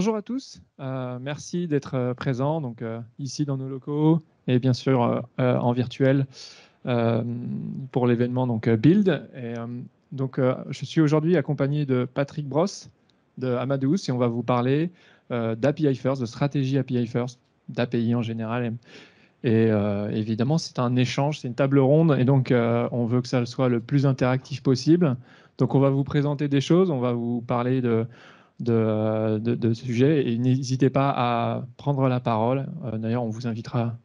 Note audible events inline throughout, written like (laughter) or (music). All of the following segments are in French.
bonjour à tous, merci d'être présents donc, ici dans nos locaux et bien sûr en virtuel pour l'événement donc Build. Donc, je suis aujourd'hui accompagné de Patrick Bross de Amadeus et on va vous parler d'API First, de stratégie API First, d'API en général. Et évidemment, c'est un échange, c'est une table ronde et donc on veut que ça soit le plus interactif possible. Donc, on va vous présenter des choses, on va vous parler de de, de, sujets. Et n'hésitez pas à prendre la parole. Euh, d'ailleurs, on vous invitera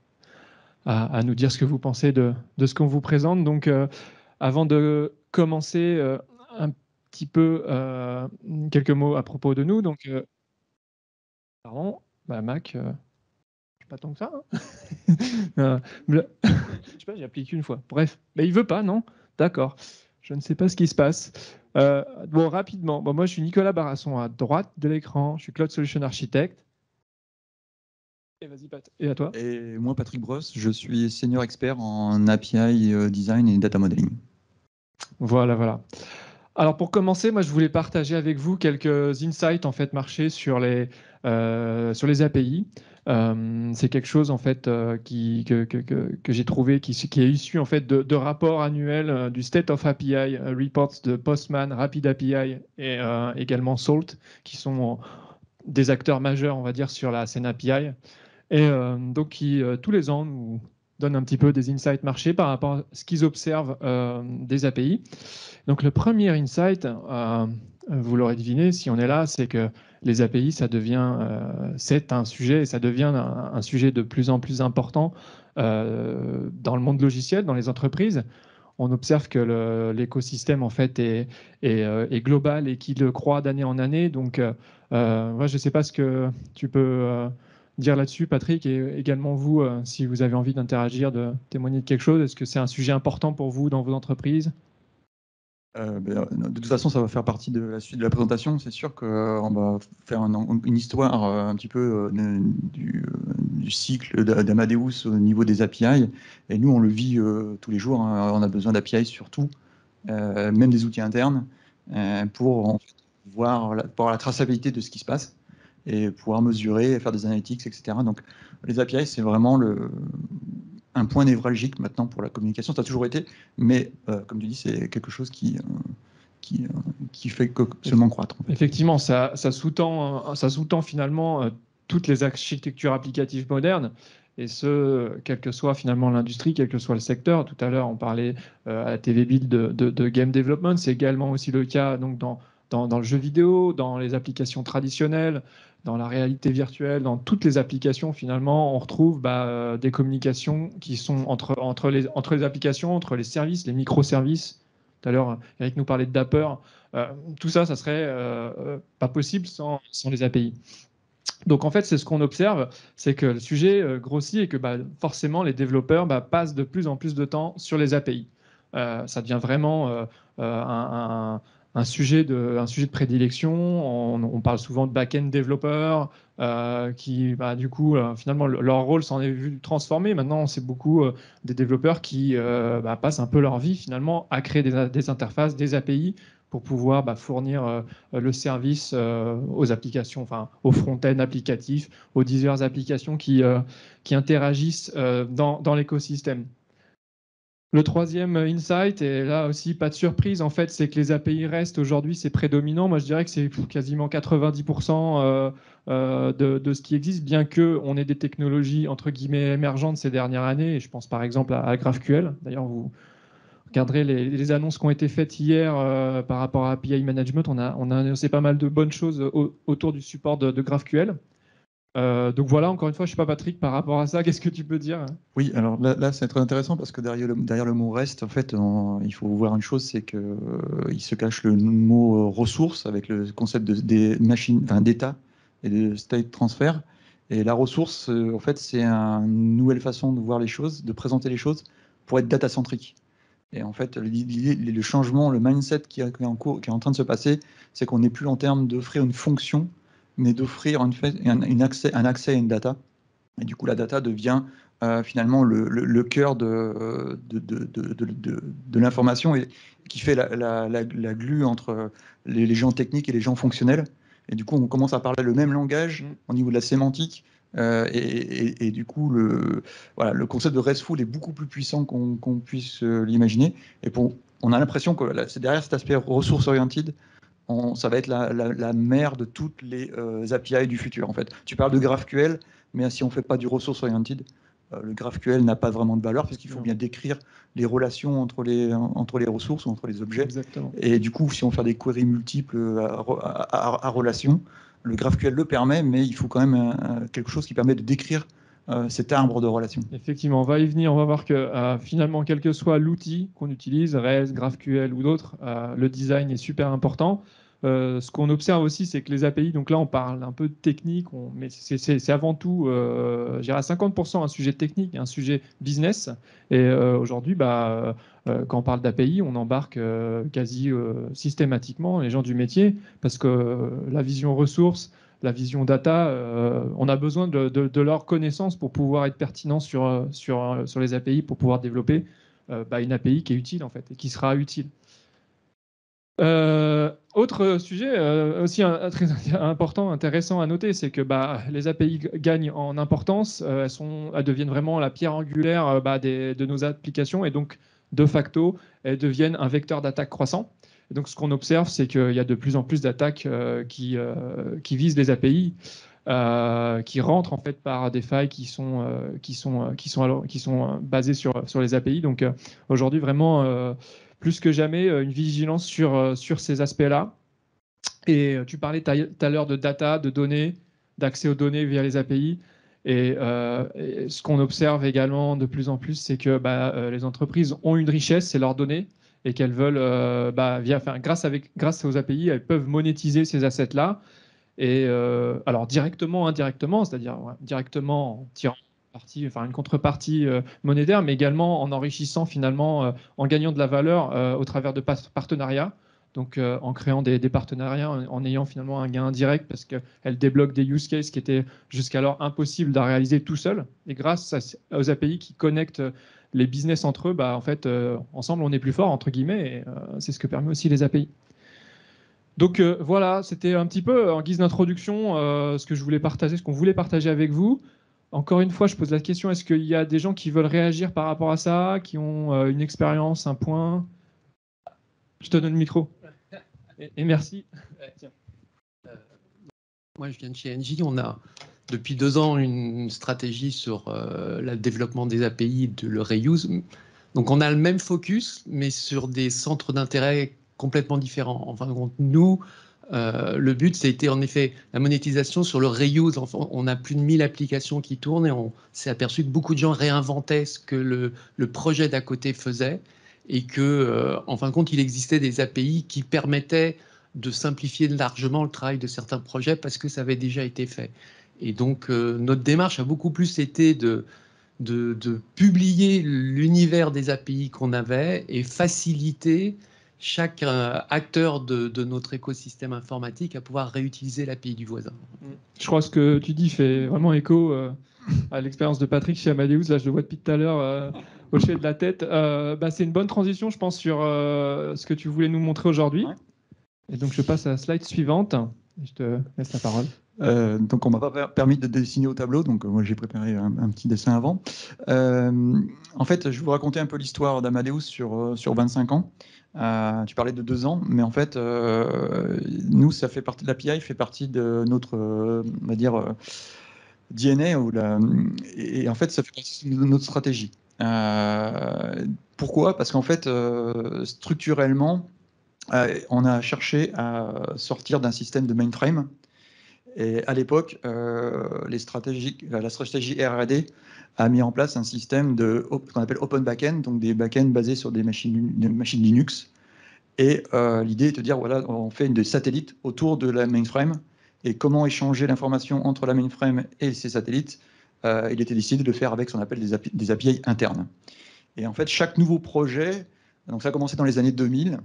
à, nous dire ce que vous pensez de, de ce qu'on vous présente. Donc, euh, avant de commencer, euh, un petit peu quelques mots à propos de nous. Donc, pardon, bah, Mac, pas tant que ça. Hein. (laughs) je sais pas, j'ai appliqué une fois. Bref, mais il veut pas, non? D'accord. Je ne sais pas ce qui se passe. Euh, bon, rapidement. Bon, moi, je suis Nicolas Barasson à droite de l'écran. Je suis Cloud Solution Architect. Et vas-y, Pat. Et à toi Et moi, Patrick Bross, je suis senior expert en API euh, design et data modeling. Voilà, voilà. Alors pour commencer, moi je voulais partager avec vous quelques insights en fait marché sur les euh, sur les API. Euh, c'est quelque chose en fait euh, que, j'ai trouvé qui, est issu en fait de, rapports annuels du State of API reports de Postman, Rapid API et également Salt, qui sont des acteurs majeurs on va dire sur la scène API et donc qui tous les ans nous donnent un petit peu des insights marché par rapport à ce qu'ils observent des API. Donc le premier insight, euh, vous l'aurez deviné, si on est là, c'est que les API, ça devient, euh, c'est un sujet, ça devient un, sujet de plus en plus important euh, dans le monde logiciel, dans les entreprises. On observe que l'écosystème en fait est, global et qu'il croît d'année en année. Donc, je ne sais pas ce que tu peux dire là-dessus, Patrick, et également vous, si vous avez envie d'interagir, de témoigner de quelque chose. Est-ce que c'est un sujet important pour vous dans vos entreprises? Euh, ben, euh, de toute façon, ça va faire partie de la suite de la présentation. C'est sûr qu'on euh, va faire une histoire un petit peu du, cycle d'Amadeus au niveau des API. Et nous, on le vit tous les jours. Hein. On a besoin d'API surtout, même des outils internes, pour voir, pour la traçabilité de ce qui se passe et pouvoir mesurer, faire des analytics, etc. Donc, les API, c'est vraiment le, un point névralgique maintenant pour la communication. Ça a toujours été, mais euh, comme tu dis, c'est quelque chose qui, euh, qui, euh, qui, fait que seulement croître. Effectivement, ça, ça sous-tend sous finalement toutes les architectures applicatives modernes. Et ce, quelle que soit finalement l'industrie, quel que soit le secteur. Tout à l'heure, on parlait à la TV Build de, de, game development. C'est également aussi le cas donc, dans, dans, dans, le jeu vidéo, dans les applications traditionnelles, dans la réalité virtuelle, dans toutes les applications, finalement, on retrouve bah, euh, des communications qui sont entre, les, applications, entre les services, les microservices. Tout à l'heure, Eric nous parlait de Dapper. Euh, tout ça, ça serait euh, pas possible sans, sans, les API. Donc en fait, c'est ce qu'on observe, c'est que le sujet grossit et que bah, forcément les développeurs bah, passent de plus en plus de temps sur les API. ça devient vraiment un, un sujet de, un sujet de prédilection. On, parle souvent de back-end développeurs euh, qui, bah, du coup, euh, finalement, leur rôle s'en est vu transformer. Maintenant, c'est beaucoup euh, des développeurs qui bah, passent un peu leur vie, finalement, à créer des, interfaces, des API pour pouvoir bah, fournir le service aux applications, enfin, aux front-end applicatifs, aux diverses applications qui, qui interagissent dans, dans l'écosystème. Le troisième insight, et là aussi pas de surprise, en fait, c'est que les API restent aujourd'hui, c'est prédominant. Moi, je dirais que c'est quasiment 90% euh, euh, de, ce qui existe, bien que on ait des technologies entre guillemets émergentes ces dernières années. Et je pense par exemple à, GraphQL. D'ailleurs, vous regarderez les, annonces qui ont été faites hier euh, par rapport à API Management. On a, on a annoncé pas mal de bonnes choses autour du support de GraphQL. Euh, donc voilà, encore une fois, je ne sais pas Patrick, par rapport à ça, qu'est-ce que tu peux dire Oui, alors là, c'est très intéressant parce que derrière le, mot reste, en fait, il faut voir une chose, c'est qu'il euh, se cache le mot ressource avec le concept de, des machines, d'état et de state transfer. Et la ressource, euh, en fait, c'est une nouvelle façon de voir les choses, de présenter les choses pour être data-centrique. Et en fait, le changement, le mindset qui est en, cours, qui est en train de se passer, c'est qu'on n'est plus en termes d'offrir une fonction, mais d'offrir un, un, accès, un accès à une data. Et du coup, la data devient euh, finalement le, le, cœur de, de, de, de l'information et qui fait la, la, la, glue entre les, gens techniques et les gens fonctionnels. Et du coup, on commence à parler le même langage mm. au niveau de la sémantique. Euh, et, du coup, le, voilà, le concept de RESTful est beaucoup plus puissant qu'on puisse euh, l'imaginer. Et pour, on a l'impression que c'est derrière cet aspect ressources oriented, ça va être la, mère de toutes les euh, API du futur. En fait, tu parles de GraphQL, mais si on ne fait pas du ressource oriented, euh, le GraphQL n'a pas vraiment de valeur parce qu'il faut bien décrire les relations entre les, entre les ressources ou entre les objets. Et du coup, si on fait des queries multiples à, relations, le GraphQL le permet, mais il faut quand même quelque chose qui permet de décrire euh, cet arbre de relations. Effectivement, on va y venir. On va voir que euh, finalement, quel que soit l'outil qu'on utilise, REST, GraphQL ou d'autres, le design est super important. Euh, ce qu'on observe aussi, c'est que les API, donc là on parle un peu de technique, mais c'est avant tout, euh, à 50% un sujet technique un sujet business. Et euh, aujourd'hui, bah, euh, quand on parle d'API, on embarque quasi systématiquement les gens du métier, parce que la vision ressources, la vision data, on a besoin de, leur connaissance pour pouvoir être pertinent sur, sur, sur les API, pour pouvoir développer bah, une API qui est utile en fait, et qui sera utile. Euh, autre sujet euh, aussi très (laughs) important, intéressant à noter, c'est que bah, les API gagnent en importance, euh, elles, deviennent vraiment la pierre angulaire bah, de nos applications et donc de facto, elles deviennent un vecteur d'attaque croissant. Donc ce qu'on observe, c'est qu'il y a de plus en plus d'attaques qui, qui, visent les API. qui rentrent en fait par des failles qui sont, qui sont, qui sont, qui sont basées sur, sur les API. Donc aujourd'hui, vraiment, plus que jamais euh, une vigilance sur, euh, sur ces aspects-là. Et euh, tu parlais tout à l'heure de data, de données, d'accès aux données via les API. Et, ce qu'on observe également de plus en plus, c'est que bah, les entreprises ont une richesse, c'est leurs données, et qu'elles veulent, bah, via, grâce, avec, grâce aux API, elles peuvent monétiser ces assets-là. Et alors directement, indirectement, c'est-à-dire directement en tirant enfin une contrepartie euh, monétaire, mais également en enrichissant finalement, euh, en gagnant de la valeur euh, au travers de partenariats. Donc en créant des, partenariats, en, ayant finalement un gain indirect parce qu'elle débloque des use cases qui étaient jusqu'alors impossibles à réaliser tout seul. Et grâce aux API qui connectent les business entre eux, bah, en fait, ensemble, on est plus fort, entre guillemets, et c'est ce que permet aussi les API. Donc voilà, c'était un petit peu en guise d'introduction ce que je voulais partager, ce qu'on voulait partager avec vous. Encore une fois, je pose la question, est-ce qu'il y a des gens qui veulent réagir par rapport à ça, qui ont euh, une expérience, un point? Je te donne le micro. Et, merci. Euh, moi, je viens de chez NJ. On a depuis deux ans une stratégie sur euh, le développement des API de le reuse. Donc, on a le même focus, mais sur des centres d'intérêt complètement différents. En fin de compte, nous, euh, le but, c'était en effet la monétisation sur le reuse. on a plus de 1000 applications qui tournent et on s'est aperçu que beaucoup de gens réinventaient ce que le, projet d'à côté faisait et que, euh, en fin de compte, il existait des API qui permettaient de simplifier largement le travail de certains projets parce que ça avait déjà été fait. Et donc, euh, notre démarche a beaucoup plus été de, de publier l'univers des API qu'on avait et faciliter chaque euh, acteur de, notre écosystème informatique à pouvoir réutiliser l'API du voisin. Mm. Je crois que ce que tu dis fait vraiment écho euh, à l'expérience de Patrick chez Amadeus. Là, je le vois depuis tout à l'heure euh, hocher de la tête. bah, c'est une bonne transition, je pense, sur ce que tu voulais nous montrer aujourd'hui. Et donc, je passe à la slide suivante. Je te laisse la parole. Donc on m'a pas permis de dessiner au tableau, donc moi j'ai préparé un, petit dessin avant. en fait, je vais vous raconter un peu l'histoire d'Amadeus sur, sur 25 ans. Euh, tu parlais de deux ans, mais en fait, euh, nous, ça fait partie l'API, fait partie de notre, euh, on va dire, DNA, et en fait, ça fait partie de notre stratégie. pourquoi? Parce qu'en fait, structurellement, on a cherché à sortir d'un système de mainframe. Et à l'époque, stratégies, la stratégie R&D a mis en place un système qu'on appelle Open Backend, donc des backends basés sur des machines, Linux. Et euh, l'idée est de dire, voilà, on fait des satellites autour de la mainframe. Et comment échanger l'information entre la mainframe et ces satellites euh, Il était décidé de le faire avec ce qu'on appelle des, API, internes. Et en fait, chaque nouveau projet, donc ça a commencé dans les années 2000,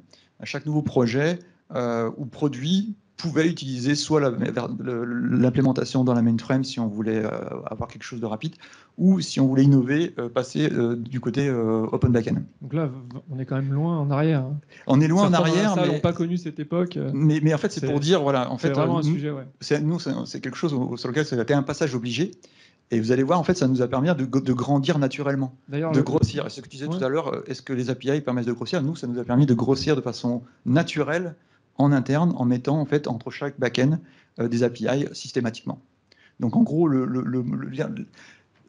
chaque nouveau projet euh, ou produit pouvait utiliser soit l'implémentation dans la mainframe si on voulait euh, avoir quelque chose de rapide, ou si on voulait innover, euh, passer euh, du côté open backend. Donc là, on est quand même loin en arrière. Hein. On est loin en arrière, mais n'ont pas connu cette époque. Mais, mais en fait, c'est pour dire, voilà, en fait, vraiment un sujet, ouais. nous, c'est quelque chose sur lequel c'était un passage obligé. Et vous allez voir, en fait, ça nous a permis de, de grandir naturellement, de grossir. Et ce que tu disais tout à l'heure, est-ce que les API permettent de grossir? Nous, ça nous a permis de grossir de façon naturelle en interne en mettant en fait entre chaque backend euh, des API systématiquement. Donc en gros,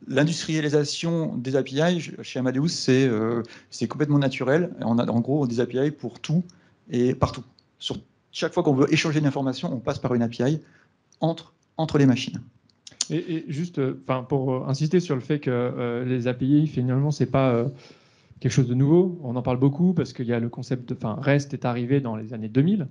l'industrialisation des API chez Amadeus, c'est euh, complètement naturel. On a en gros des API pour tout et partout. Sur chaque fois qu'on veut échanger une information, on passe par une API entre, entre les machines. Et, juste, euh, pour insister sur le fait que les API, finalement, c'est pas quelque chose de nouveau. On en parle beaucoup parce qu'il y a le concept de, enfin, REST est arrivé dans les années 2000.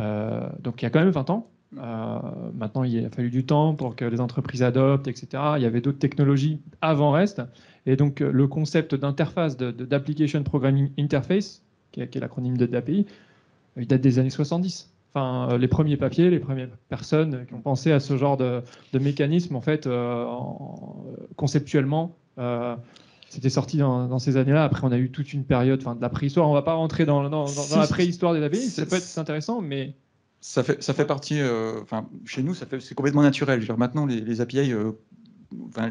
Euh, donc il y a quand même 20 ans. Euh, maintenant, il a fallu du temps pour que les entreprises adoptent, etc. Il y avait d'autres technologies avant REST. Et donc, le concept d'interface, d'Application Programming Interface, qui est, l'acronyme d'API, date des années 70. Enfin, euh, les premiers papiers, les premières personnes qui ont pensé à ce genre de, mécanisme, en fait, conceptuellement, c'était sorti dans, ces années-là. Après, on a eu toute une période de la préhistoire. On ne va pas rentrer dans, la préhistoire des API. Ça peut être intéressant, mais. Ça fait, ça fait partie. Euh, chez nous, c'est complètement naturel. maintenant, les, API, euh,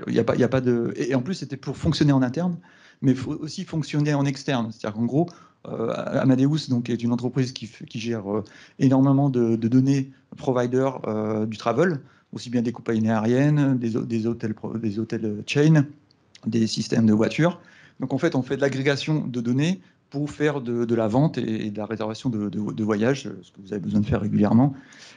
il n'y a, pas, a pas de. Et, en plus, c'était pour fonctionner en interne, mais il faut aussi fonctionner en externe. C'est-à-dire qu'en gros, euh, Amadeus donc, est une entreprise qui, gère énormément de, données provider du travel, aussi bien des compagnies aériennes, des, des hôtels, des hôtels chain des systèmes de voitures. Donc en fait, on fait de l'agrégation de données pour faire de, la vente et, de la réservation de, voyages, ce que vous avez besoin de faire régulièrement.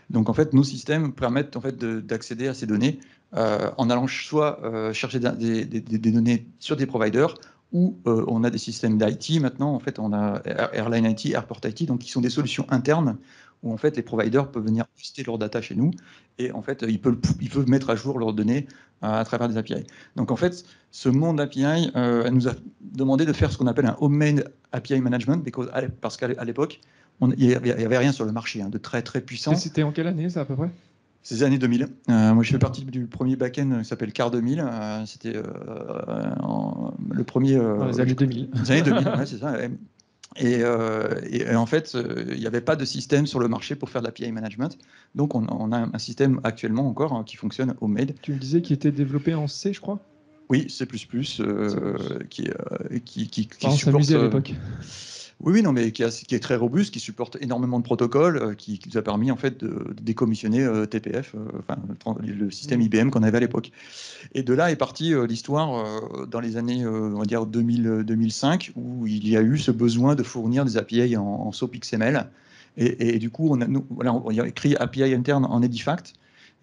Donc en fait, nos systèmes permettent en fait d'accéder à ces données euh, en allant soit euh, chercher des, données sur des providers ou euh, on a des systèmes d'IT maintenant. En fait, on a Airline IT, Airport IT, donc qui sont des solutions internes où en fait les providers peuvent venir poster leurs data chez nous et en fait ils peuvent, ils peuvent mettre à jour leurs données euh, à travers des API. Donc en fait, ce monde API euh, elle nous a demandé de faire ce qu'on appelle un homemade API management parce qu'à l'époque, il n'y avait, rien sur le marché hein, de très très puissant. C'était en quelle année ça à peu près? C'est les années 2000. Euh, moi, je fais partie du premier back-end qui s'appelle Car 2000. C'était le premier. Dans les années 2000. Les années 2000, c'est ça. Euh, et, en fait, euh, il n'y avait pas de système sur le marché pour faire de l'API management. Donc, on, a un système actuellement encore hein, qui fonctionne au MADE. Tu me disais qu'il était développé en C, je crois? Oui, C, euh, qui, qui, qui, qui on supporte. à l'époque. Oui, oui, non, mais qui, est très robuste, qui supporte énormément de protocoles, euh, qui, nous a permis en fait de, décommissionner euh, TPF, euh, enfin le, système IBM qu'on avait à l'époque. Et de là est partie l'histoire dans les années, on va dire 2000, 2005, où il y a eu ce besoin de fournir des API en, en SOAP XML. Et, du coup, on a, voilà, on a écrit API interne en Edifact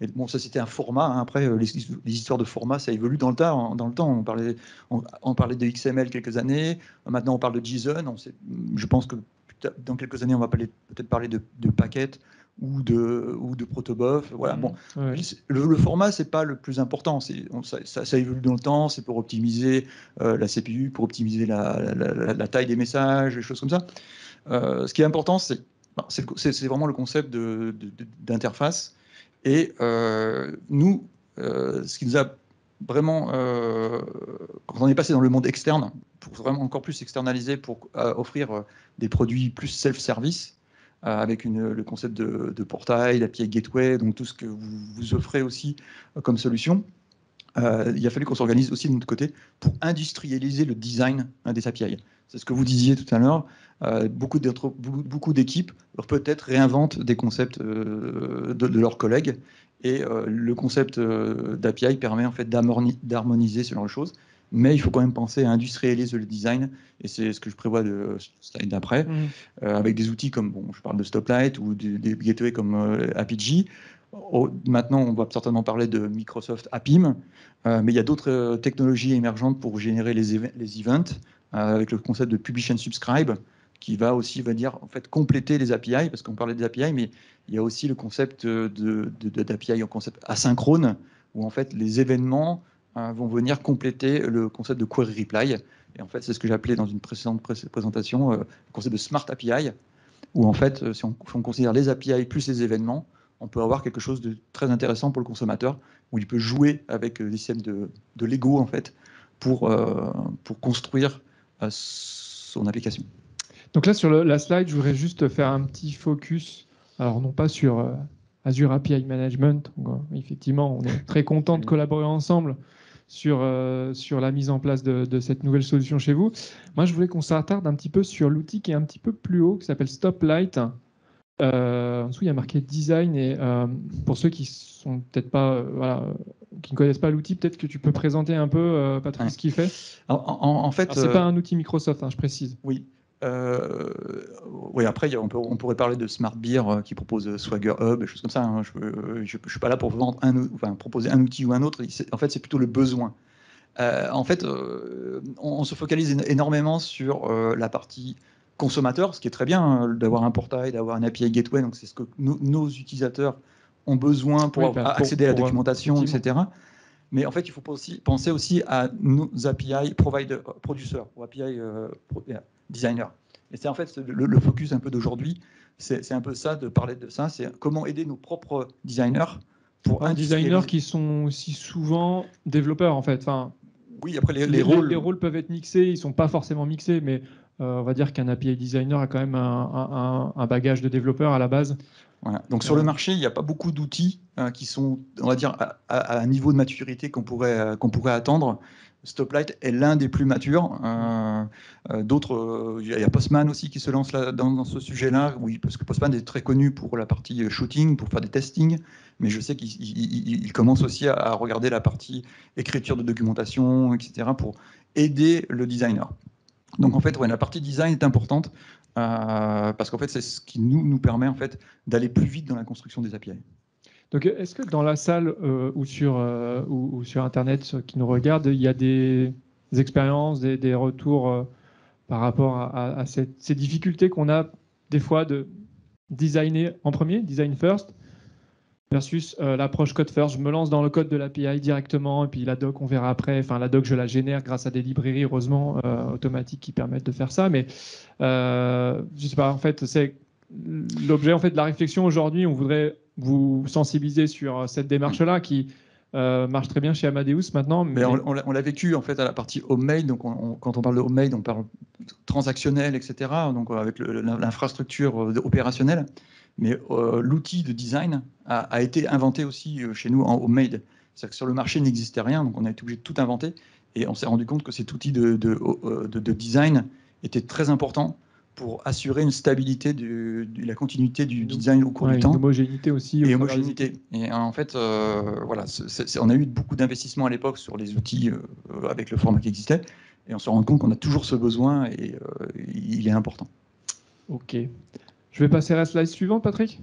bon, ça c'était un format. Hein. Après, euh, les, histoires de format, ça évolue dans le temps. Dans le temps, on parlait, on, parlait de XML quelques années. Maintenant, on parle de JSON. On je pense que dans quelques années, on va peut-être parler de, de paquets ou de, ou de protobuf. Voilà. Mmh. Bon, le, format, c'est pas le plus important. Ça, ça, ça, évolue dans le temps. C'est pour optimiser euh, la CPU, pour optimiser la, la, taille des messages, des choses comme ça. Euh, ce qui est important, c'est vraiment le concept d'interface. Et euh, nous, euh, ce qui nous a vraiment, euh, quand on est passé dans le monde externe, pour vraiment encore plus externaliser, pour offrir des produits plus self-service, avec le concept de, de portail, d'API gateway, donc tout ce que vous, vous offrez aussi comme solution. Il a fallu qu'on s'organise aussi de notre côté pour industrialiser le design hein, des API. C'est ce que vous disiez tout à l'heure. Euh, beaucoup d'équipes peut-être réinventent des concepts euh, de, leurs collègues et euh, le concept d'API permet en fait d'harmoniser ce genre de choses. Mais il faut quand même penser à industrialiser le design, et c'est ce que je prévois de slide d'après, mmh. avec des outils comme, bon, je parle de Stoplight ou des, gateways comme Maintenant, on va certainement parler de Microsoft APIM, mais il y a d'autres technologies émergentes pour générer les, events, avec le concept de Publish and Subscribe, qui va aussi va en fait compléter les API parce qu'on parlait des API mais il y a aussi le concept de, d'API en concept asynchrone où en fait les événements vont venir compléter le concept de query reply. Et en fait c'est ce que j'appelais dans une précédente présentation euh, le concept de smart API où en fait si on, considère les API plus les événements on peut avoir quelque chose de très intéressant pour le consommateur, où il peut jouer avec des systèmes de, de Lego en fait, pour, pour construire son application. Donc là, sur la slide, je voudrais juste faire un petit focus, alors non pas sur euh, Azure API Management, euh, effectivement, on est très content de (laughs) collaborer ensemble sur, euh, sur la mise en place de, cette nouvelle solution chez vous. Moi, je voulais qu'on s'attarde un petit peu sur l'outil qui est un petit peu plus haut, qui s'appelle Stoplight. En dessous, il y a marqué design. Et pour ceux qui sont peut-être pas, voilà, qui ne connaissent pas l'outil, peut-être que tu peux présenter un peu, Patrick, ce qu'il fait. En, fait, c'est pas un outil Microsoft, hein, je précise. Oui. Euh, oui, après, on, peut, on, pourrait parler de Smart Beer euh, qui propose Swagger Hub, des choses comme ça. Hein. Je ne suis pas là pour vendre un, enfin, proposer un outil ou un autre. En fait, c'est plutôt le besoin. Euh, en fait, on, se focalise énormément sur la partie consommateur, ce qui est très bien hein, d'avoir un portail, d'avoir un API Gateway. Donc, c'est ce que nos utilisateurs ont besoin pour, bah, accéder à la documentation, etc. Mais en fait, il faut aussi, penser aussi à nos API provider, producers ou API designer. Et c'est en fait le, focus un peu d'aujourd'hui. C'est un peu ça, de parler de ça. C'est comment aider nos propres designers pour un designer qui sont aussi souvent développeurs en fait. Enfin, oui, après les, les, rôles... les, rôles... peuvent être mixés, ils sont pas forcément mixés, mais euh, on va dire qu'un API designer a quand même un, un, bagage de développeur à la base. Voilà. Donc sur le marché, il n'y a pas beaucoup d'outils hein, qui sont, on va dire, à, un niveau de maturité qu'on pourrait, euh, qu'on pourrait attendre. Stoplight est l'un des plus matures. Euh, euh, d'autres, il y a Postman aussi qui se lance là, dans, ce sujet-là, oui, parce que Postman est très connu pour la partie shooting, pour faire des testings, mais je sais qu'il commence aussi à, regarder la partie écriture de documentation, etc., pour aider le designer. Donc en fait, ouais, la partie design est importante euh, parce qu'en fait, c'est ce qui nous, nous permet en fait d'aller plus vite dans la construction des API. Donc, est-ce que dans la salle euh, ou, sur, euh, ou, sur Internet, ceux qui nous regardent, il y a des, expériences, des, retours par rapport à, ces difficultés qu'on a des fois de designer en premier, design first, versus euh, l'approche code first. Je me lance dans le code de l'API directement, et puis la doc, on verra après. Enfin, la doc, je la génère grâce à des librairies, heureusement, euh, automatiques qui permettent de faire ça. Mais euh, je sais pas, en fait, c'est l'objet en fait, de la réflexion aujourd'hui. On voudrait vous sensibiliser sur cette démarche-là qui marche très bien chez Amadeus maintenant. Mais, on, l'a vécu en fait à la partie homemade. Donc, quand on parle de homemade, on parle transactionnel, etc. Donc, avec l'infrastructure opérationnelle. Mais euh, l'outil de design a, été inventé aussi euh, chez nous en homemade. C'est-à-dire que sur le marché, il n'existait rien, donc on a été obligé de tout inventer. Et on s'est rendu compte que cet outil de, de, euh, design était très important pour assurer une stabilité de, la continuité du design au cours du temps. homogénéité aussi. Et homogénéité. Et en fait, voilà, on a eu beaucoup d'investissements à l'époque sur les outils avec le format qui existait. Et on se rend compte qu'on a toujours ce besoin et il est important. Ok. Je vais passer à la slide suivante, Patrick?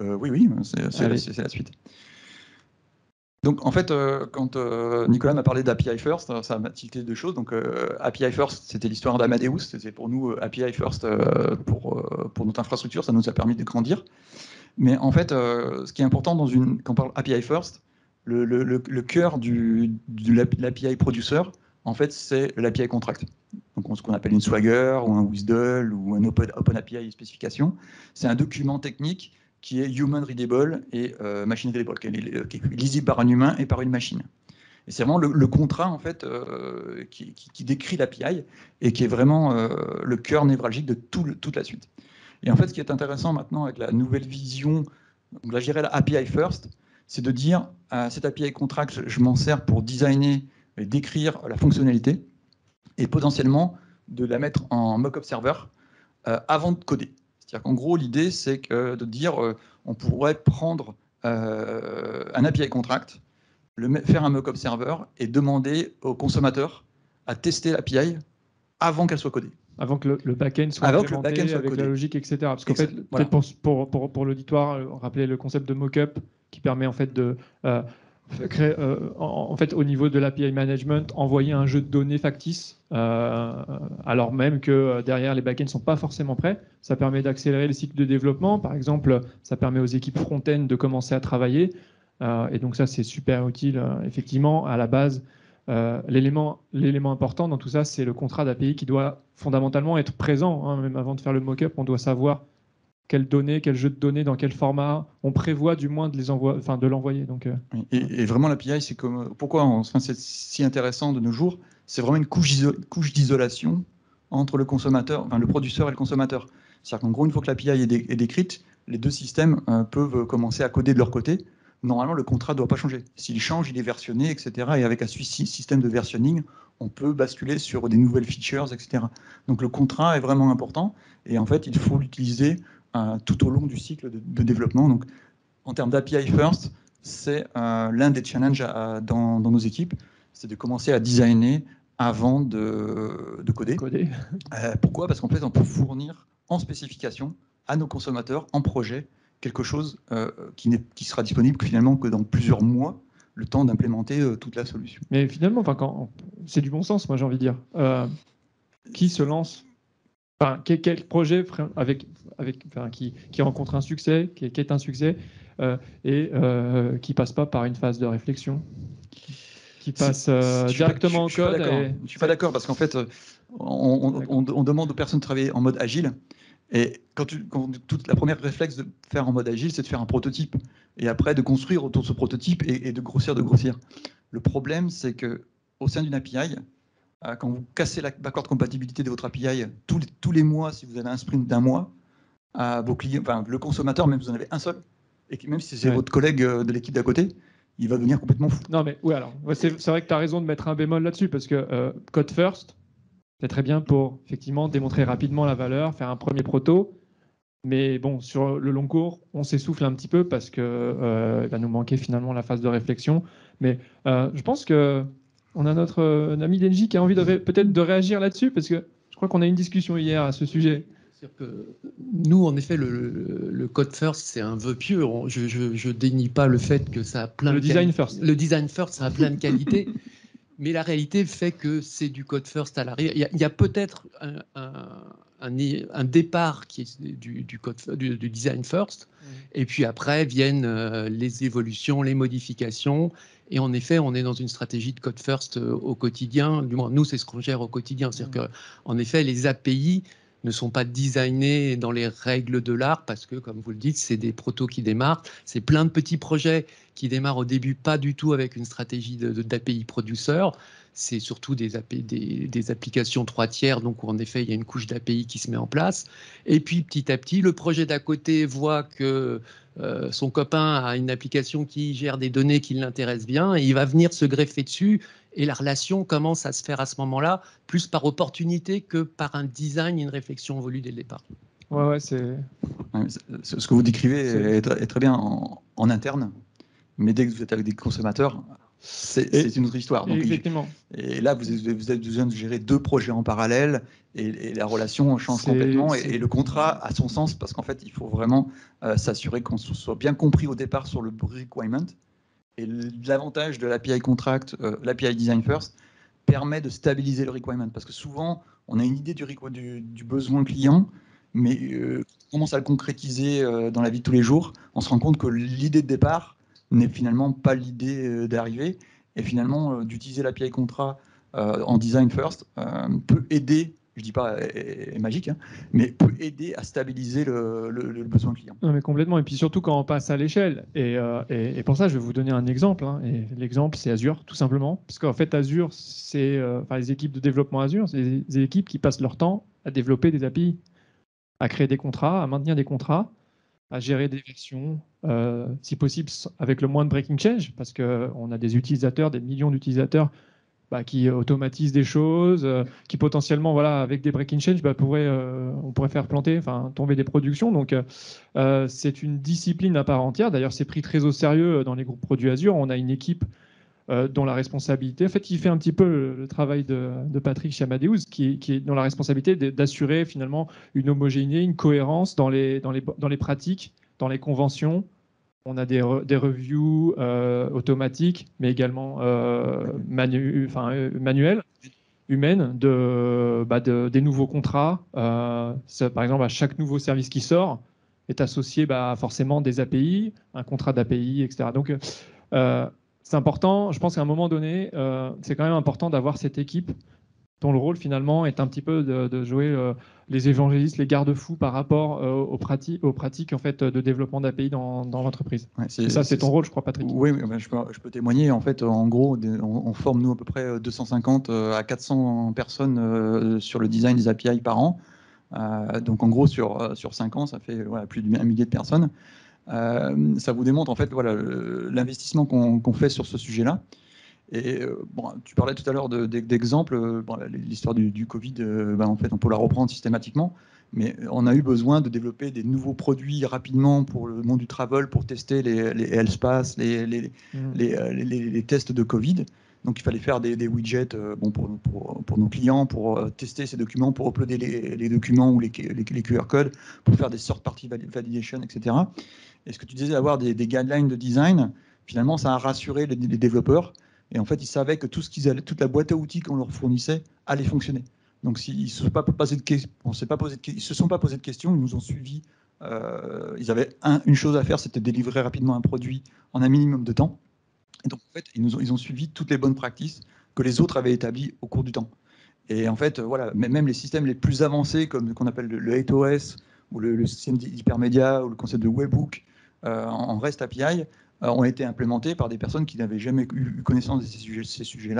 Euh, Oui, oui, c'est la, suite. Donc en fait, euh, quand euh, Nicolas m'a parlé d'API First, ça m'a tilté deux choses. Donc API First, c'était l'histoire d'Amadeus, c'était pour nous API First pour, pour notre infrastructure, ça nous a permis de grandir. Mais en fait, ce qui est important dans une, quand on parle API First, le, le, le, cœur du, de l'API Producer, en fait, c'est l'API Contract. Donc, ce qu'on appelle une Swagger ou un WSDL ou un Open, API spécification. C'est un document technique qui est human readable et euh, machine readable, qui est, lisible par un humain et par une machine. Et c'est vraiment le, contrat en fait euh, qui, décrit l'API et qui est vraiment euh, le cœur névralgique de toute la suite. Et en fait, ce qui est intéressant maintenant avec la nouvelle vision, donc là, je dirais API first, c'est de dire cette API contract, je m'en sers pour designer d'écrire la fonctionnalité et potentiellement de la mettre en mock-up server euh, avant de coder. C'est-à-dire qu'en gros, l'idée, c'est de dire euh, on pourrait prendre euh, un API contract, le, faire un mock-up server et demander au consommateur à tester l'API avant qu'elle soit codée. Avant que le, back-end soit avant soit avec la logique, etc. Parce qu'en fait, peut-être pour, pour, pour, l'auditoire, rappeler le concept de mock-up qui permet en fait de euh, en, fait, au niveau de l'API management, envoyer un jeu de données factice, euh, alors même que euh, derrière les backends ne sont pas forcément prêts. Ça permet d'accélérer les cycles de développement. Par exemple, ça permet aux équipes front-end de commencer à travailler. et donc ça, c'est super utile. effectivement, à la base, l'élément important dans tout ça, c'est le contrat d'API qui doit fondamentalement être présent. Hein. même avant de faire le mock-up, on doit savoir quelles données, quel jeu de données, dans quel format on prévoit du moins de les envoyer, enfin de l'envoyer. Donc, et, vraiment l'API, c'est comme pourquoi enfin, c'est si intéressant de nos jours, c'est vraiment une couche d'isolation entre le consommateur, enfin le producteur et le consommateur. C'est-à-dire qu'en gros, une fois que l'API est, est, décrite, les deux systèmes peuvent commencer à coder de leur côté normalement, le contrat ne doit pas changer. S'il change, il est versionné, etc. Et avec un système de versionning, on peut basculer sur des nouvelles features, etc. Donc le contrat est vraiment important. Et en fait, il faut l'utiliser euh, tout au long du cycle de, développement. Donc, en termes d'API first, c'est euh, l'un des challenges dans, nos équipes, c'est de commencer à designer avant de, coder. Euh, pourquoi? Parce qu'en fait, on peut fournir en spécification à nos consommateurs, en projet, quelque chose euh, qui, qui sera disponible finalement que dans plusieurs mois, le temps d'implémenter euh, toute la solution. Mais finalement, enfin, c'est du bon sens, moi j'ai envie de dire. Euh, qui se lance enfin, quel, projet avec, avec, enfin, qui, qui, rencontre un succès, qui, est un succès, et qui passe pas par une phase de réflexion qui passe directement au code. Je ne suis pas d'accord parce qu'en fait, on, on, demande aux personnes de travailler en mode agile et quand, tu, toute la première réflexe de faire en mode agile, c'est de faire un prototype. Et après, de construire autour de ce prototype et, de grossir, de grossir. Le problème, c'est que au sein d'une API, euh, quand vous cassez l'accord de compatibilité de votre API tous les, tous les mois, si vous avez un sprint d'un mois, à vos clients, enfin, le consommateur, même si vous en avez un seul, et même si c'est votre collègue euh, de l'équipe d'à côté, il va devenir complètement fou. Non, mais oui, alors, c'est vrai que tu as raison de mettre un bémol là-dessus, parce que euh, code first, c'est très bien pour effectivement démontrer rapidement la valeur, faire un premier proto. Mais bon, sur le long cours, on s'essouffle un petit peu parce que euh, va nous manquer finalement la phase de réflexion. Mais euh, je pense que on a notre euh, ami Denji qui a envie peut-être de réagir là-dessus parce que je crois qu'on a eu une discussion hier à ce sujet. Que nous, en effet, le, code first, c'est un vœu pieux. Je, ne dénie pas le fait que ça a plein le design first. Le design first, ça a plein de qualités. (laughs) Mais la réalité fait que c'est du code first à l'arrière. Il y a, peut-être un, départ qui est du, code, du, design first, mmh. et puis après viennent euh, les évolutions, les modifications. Et en effet, on est dans une stratégie de code first euh, au quotidien. Du moins, nous, c'est ce qu'on gère au quotidien. C'est-à-dire mmh. qu'en effet, les API ne sont pas designés dans les règles de l'art parce que, comme vous le dites, c'est des protos qui démarrent. C'est plein de petits projets qui démarrent au début pas du tout avec une stratégie d'API producer. C'est surtout des, des, applications trois tiers, donc où en effet il y a une couche d'API qui se met en place. Et puis petit à petit, le projet d'à côté voit que euh, son copain a une application qui gère des données qui l'intéressent bien et il va venir se greffer dessus et la relation commence à se faire à ce moment-là, plus par opportunité que par un design, une réflexion voulue dès le départ. Ouais, ouais, c'est. ce que vous décrivez est, très bien en, interne, mais dès que vous êtes avec des consommateurs, c'est une autre histoire. Donc, effectivement. Et là, vous, vous avez besoin de gérer deux projets en parallèle et, la relation change complètement. Et, le contrat a son sens parce qu'en fait, il faut vraiment euh, s'assurer qu'on soit bien compris au départ sur le requirement et l'avantage de l'API Contract, euh, l'API Design First, permet de stabiliser le requirement. Parce que souvent, on a une idée du, du, besoin client, mais euh, on commence à le concrétiser euh, dans la vie de tous les jours, on se rend compte que l'idée de départ n'est finalement pas l'idée d'arrivée. Et finalement, d'utiliser l'API Contract en Design First peut aider je dis pas est, magique, hein, mais peut aider à stabiliser le, besoin client. Non, mais complètement. Et puis surtout quand on passe à l'échelle. Et, euh, et, pour ça, je vais vous donner un exemple. Hein. et l'exemple, c'est Azure, tout simplement. Parce qu'en fait, Azure, c'est euh, enfin, les équipes de développement Azure, c'est des équipes qui passent leur temps à développer des API, à créer des contrats, à maintenir des contrats, à gérer des versions, euh, si possible avec le moins de breaking change, parce qu'on a des utilisateurs, des millions d'utilisateurs bah, qui automatise des choses, euh, qui potentiellement, voilà, avec des breaking change, bah, euh, on pourrait faire planter, enfin tomber des productions. Donc, euh, c'est une discipline à part entière. D'ailleurs, c'est pris très au sérieux dans les groupes produits Azure. On a une équipe dont la responsabilité, en fait, qui fait un petit peu le, travail de, Patrick Chamadeus, qui, est dans la responsabilité d'assurer finalement une homogénéité, une cohérence dans les, dans les, dans les pratiques, dans les conventions, on a des, des reviews euh, automatiques, mais également euh, euh, manuelles, humaines, bah, de, des nouveaux contrats. par exemple, à chaque nouveau service qui sort est associé bah, forcément des API, un contrat d'API, etc. Donc, c'est important. Je pense qu'à un moment donné, c'est quand même important d'avoir cette équipe dont le rôle finalement est un petit peu de, jouer euh, les évangélistes, les garde-fous par rapport euh, aux, pratiques, aux pratiques en fait, de développement d'API dans, dans l'entreprise. ça, c'est ton rôle, je crois, Patrick. Oui, je, peux, témoigner. En fait, en gros, on, forme nous à peu près 250 à 400 personnes sur le design des API par an. donc en gros, sur, sur 5 ans, ça fait voilà, plus d'un millier de personnes. Ça vous démontre en fait voilà, l'investissement qu'on fait sur ce sujet-là. Et euh, bon, tu parlais tout à l'heure d'exemples. Euh, l'histoire du, Covid, euh, ben, en fait, on peut la reprendre systématiquement. Mais on a eu besoin de développer des nouveaux produits rapidement pour le monde du travel, pour tester les, les mmh. les, tests de Covid. Donc il fallait faire des, widgets bon, pour, pour, nos clients, pour tester ces documents, pour uploader les, documents ou les, QR codes, pour faire des sort party validation, etc. Et ce que tu disais, avoir des, guidelines de design, finalement, ça a rassuré les, développeurs et en fait, ils savaient que tout ce qu'ils allaient, toute la boîte à outils qu'on leur fournissait allait fonctionner. Donc, s'ils ne se sont pas posé de on pas posé ils se sont pas posé de questions, ils nous ont suivis. Euh, ils avaient une chose à faire, c'était délivrer rapidement un produit en un minimum de temps. Et donc, en fait, ils, ont, suivi toutes les bonnes pratiques que les autres avaient établies au cours du temps. Et en fait, voilà, même les systèmes les plus avancés, comme qu'on appelle le, 8OS ou le, système d'hypermédia ou le concept de webhook euh, en REST API, euh, ont été implémentés par des personnes qui n'avaient jamais eu connaissance de ces sujets-là. Sujets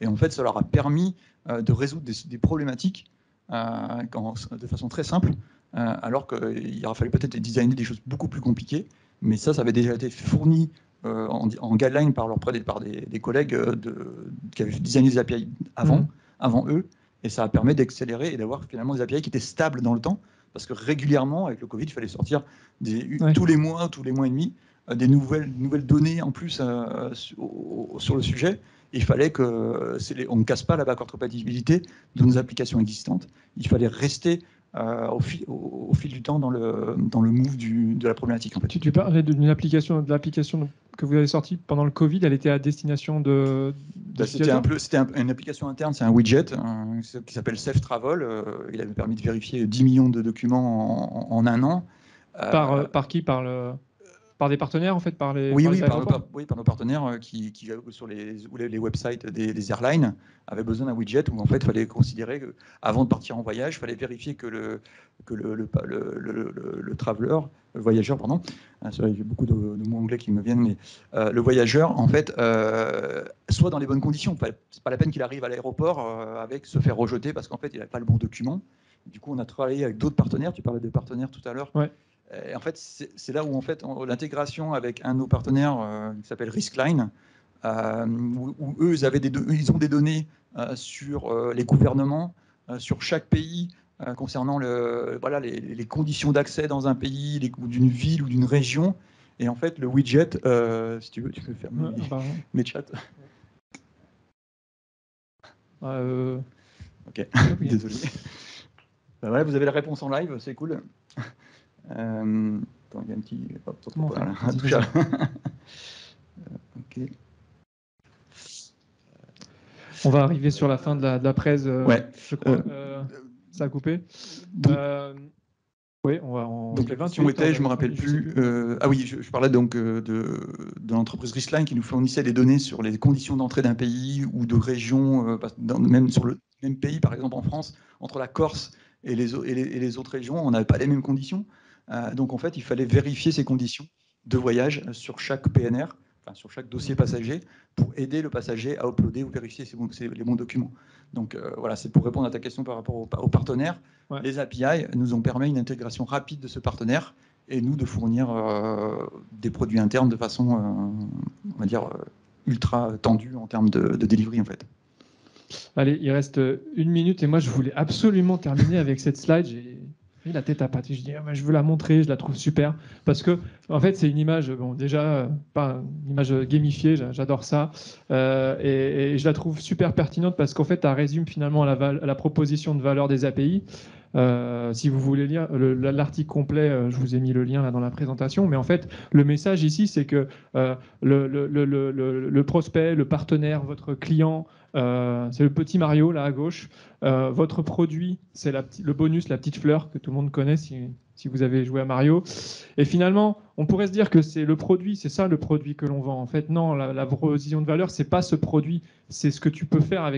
et en fait, ça leur a permis euh, de résoudre des, problématiques de façon très simple, alors qu'il aurait fallu peut-être designer des choses beaucoup plus compliquées. Mais ça, ça avait déjà été fourni en, en, guideline par, leur, par des, des collègues de, qui avaient designé des API avant, mmh. avant eux. Et ça a permis d'accélérer et d'avoir finalement des API qui étaient stables dans le temps. Parce que régulièrement, avec le Covid, il fallait sortir des, tous les mois, tous les mois et demi, euh, des nouvelles, nouvelles données en plus euh, sur, le sujet. Il fallait que on ne casse pas la backward compatibilité de nos applications existantes. Il fallait rester euh, au, fil, au, fil, du temps dans le, dans le move du, de la problématique. En fait. tu, tu parlais d'une application, de l'application que vous avez sortie pendant le Covid, elle était à destination de. Bah, c'était un peu, c'était une application interne, c'est un widget qui s'appelle Safe Travel. il avait permis de vérifier 10 millions de documents en, en un an. Par, par qui? Par le. Par des partenaires, en fait, par les. Oui, par oui, par nos, oui, par nos, partenaires euh, qui, qui sur les, les, websites des, airlines avaient besoin d'un widget où en fait, il fallait considérer qu'avant de partir en voyage, il fallait vérifier que le, que le, le, le, le traveler, le voyageur, pardon, j'ai beaucoup de, mots anglais qui me viennent, mais euh, le voyageur, en fait, euh, soit dans les bonnes conditions. C'est pas la peine qu'il arrive à l'aéroport avec se faire rejeter parce qu'en fait, il n'a pas le bon document. Du coup, on a travaillé avec d'autres partenaires. Tu parlais de partenaires tout à l'heure. Ouais. Et en fait, c'est là où en fait l'intégration avec un de nos partenaires euh, qui s'appelle Riskline, euh, où, eux ils, avaient des ils ont des données euh, sur les gouvernements, sur chaque pays concernant le, voilà, les, conditions d'accès dans un pays, d'une ville ou d'une région. Et en fait, le widget, si tu veux, tu peux faire mes, chats. ok, (laughs) désolé. (laughs) Ben vous avez la réponse en live, c'est cool. Euh, attends, il y a un petit. Hop, (laughs) ok. On va arriver sur la fin de la, de la presse. Euh, ouais. Je crois. Euh, ça a coupé. oui, on va. En donc la question était, je me rappelle plus. ah oui, je, parlais donc de, de l'entreprise Riskline qui nous fournissait des données sur les conditions d'entrée d'un pays ou de région, même sur le même pays, par exemple en France, entre la Corse et les, et les, et les autres régions, on n'avait pas les mêmes conditions. Euh, donc en fait, il fallait vérifier ces conditions de voyage sur chaque PNR, enfin, sur chaque dossier passager, pour aider le passager à uploader ou vérifier les bons documents. Donc euh, voilà, c'est pour répondre à ta question par rapport aux, partenaires. Les API nous ont permis une intégration rapide de ce partenaire et nous de fournir euh, des produits internes de façon, on va dire, ultra tendue en termes de, de delivery en fait. Allez, il reste une minute et moi je voulais absolument terminer avec cette slide la tête à pâté. Je dis, ah, je veux la montrer, je la trouve super. Parce que, en fait, c'est une image, bon, déjà, euh, pas une image gamifiée, j'adore ça. Euh, et, je la trouve super pertinente parce qu'en fait, elle résume finalement la, proposition de valeur des API. Euh, si vous voulez lire l'article complet, je vous ai mis le lien là dans la présentation. Mais en fait, le message ici, c'est que le, prospect, le partenaire, votre client, euh, c'est le petit Mario là à gauche. Euh, votre produit, c'est le bonus, la petite fleur que tout le monde connaît si, vous avez joué à Mario. Et finalement, on pourrait se dire que c'est le produit, c'est ça le produit que l'on vend. En fait, non, la, la de valeur, c'est pas ce produit, c'est ce que tu peux faire avec